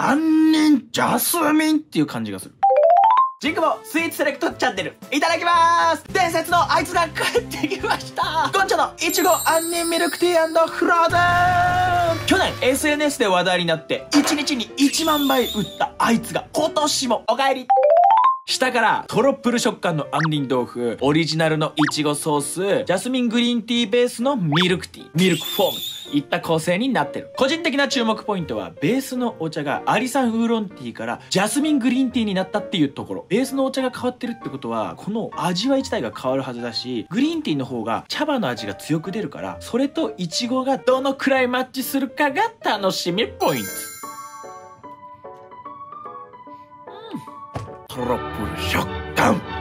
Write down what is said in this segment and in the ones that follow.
杏仁ジャスミンっていう感じがする。ジンクボスイーツセレクトチャンネル。いただきます。伝説のあいつが帰ってきました。ゴンチャのいちご杏仁ミルクティーフローズン去年 SNS で話題になって1日に1万杯売ったあいつが今年もお帰り。下からとろぷる食感の杏仁豆腐、オリジナルのいちごソース、ジャスミングリーンティーベースのミルクティー、ミルクフォーム、いった構成になってる。個人的な注目ポイントは、ベースのお茶がアリサンウーロンティーからジャスミングリーンティーになったっていうところ。ベースのお茶が変わってるってことは、この味わい自体が変わるはずだし、グリーンティーの方が茶葉の味が強く出るから、それとイチゴがどのくらいマッチするかが楽しみポイント。トロップル食感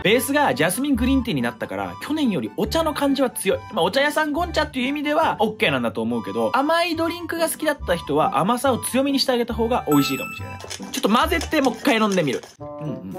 ベースがジャスミングリーンティーになったから、去年よりお茶の感じは強い。まあ、お茶屋さんゴンチャっていう意味では OK なんだと思うけど、甘いドリンクが好きだった人は甘さを強めにしてあげた方が美味しいかもしれない。ちょっと混ぜてもう一回飲んでみる。うんうん。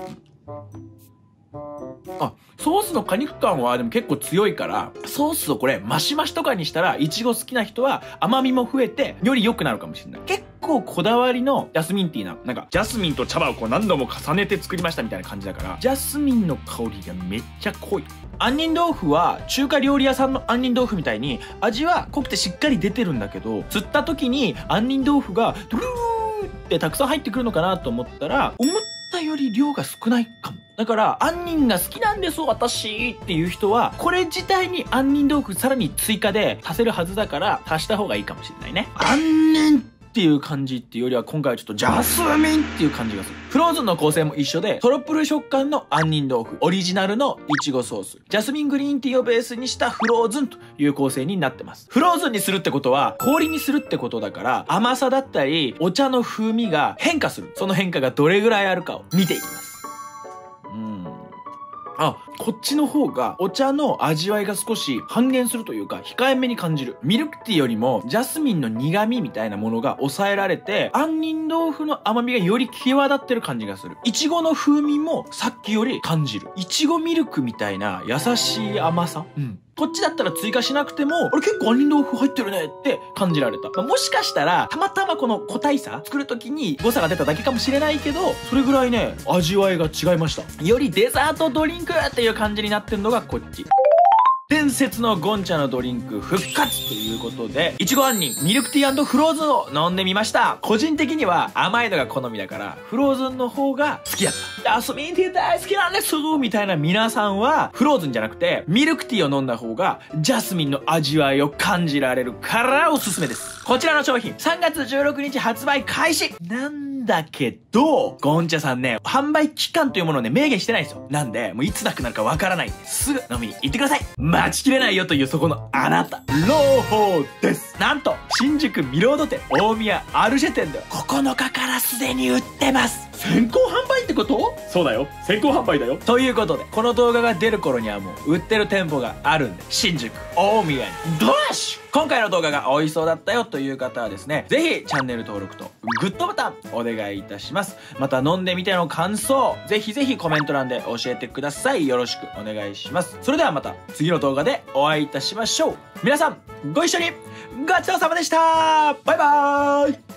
あ、ソースの果肉感はでも結構強いから、ソースをこれ、マシマシとかにしたら、いちご好きな人は甘みも増えて、より良くなるかもしれない。結構こだわりのジャスミンティーな、なんか、ジャスミンと茶葉をこう何度も重ねて作りましたみたいな感じだから、ジャスミンの香りがめっちゃ濃い。杏仁豆腐は中華料理屋さんの杏仁豆腐みたいに味は濃くてしっかり出てるんだけど、釣った時に杏仁豆腐がドゥルーってたくさん入ってくるのかなと思ったら、思ったより量が少ないかも。だから、杏仁が好きなんです私っていう人は、これ自体に杏仁豆腐さらに追加で足せるはずだから、足した方がいいかもしれないね。杏仁っていう感じっていうよりは今回はちょっとジャスミンっていう感じがする。フローズンの構成も一緒で、トロップル食感の杏仁豆腐、オリジナルのいちごソース、ジャスミングリーンティーをベースにしたフローズンという構成になってます。フローズンにするってことは、氷にするってことだから、甘さだったり、お茶の風味が変化する。その変化がどれぐらいあるかを見ていきます。あ、こっちの方がお茶の味わいが少し半減するというか控えめに感じる。ミルクティーよりもジャスミンの苦味みたいなものが抑えられて、杏仁豆腐の甘みがより際立ってる感じがする。いちごの風味もさっきより感じる。いちごミルクみたいな優しい甘さ。うん。こっちだったら追加しなくても、あれ結構杏仁豆腐入ってるねって感じられた。まあ、もしかしたら、たまたまこの個体差作るときに誤差が出ただけかもしれないけど、それぐらいね、味わいが違いました。よりデザートドリンクっていう感じになってんのがこっち。伝説のゴンチャのドリンク復活ということで、いちご杏仁、ミルクティーフローズンを飲んでみました。個人的には甘いのが好みだから、フローズンの方が好きだった。ジャスミンティー大好きなんですみたいな皆さんは、フローズンじゃなくて、ミルクティーを飲んだ方が、ジャスミンの味わいを感じられるからおすすめです。こちらの商品、3月16日発売開始なんだけど、ゴンチャさんね、販売期間というものをね、明言してないんですよ。なんで、もういつなくなるかわからないんで、すぐ飲みに行ってください。待ちきれないよというそこのあなた、朗報です。なんと、新宿ミロード店、大宮アルシェ店では、9日からすでに売ってます。先行販売ってこと？そうだよ。先行販売だよ。ということでこの動画が出る頃にはもう売ってる店舗があるんで新宿大宮に。ドラッシュ今回の動画が美味しそうだったよという方はですねぜひチャンネル登録とグッドボタンお願いいたします。また飲んでみての感想ぜひぜひコメント欄で教えてください。よろしくお願いします。それではまた次の動画でお会いいたしましょう。皆さんご一緒にごちそうさまでした!バイバーイ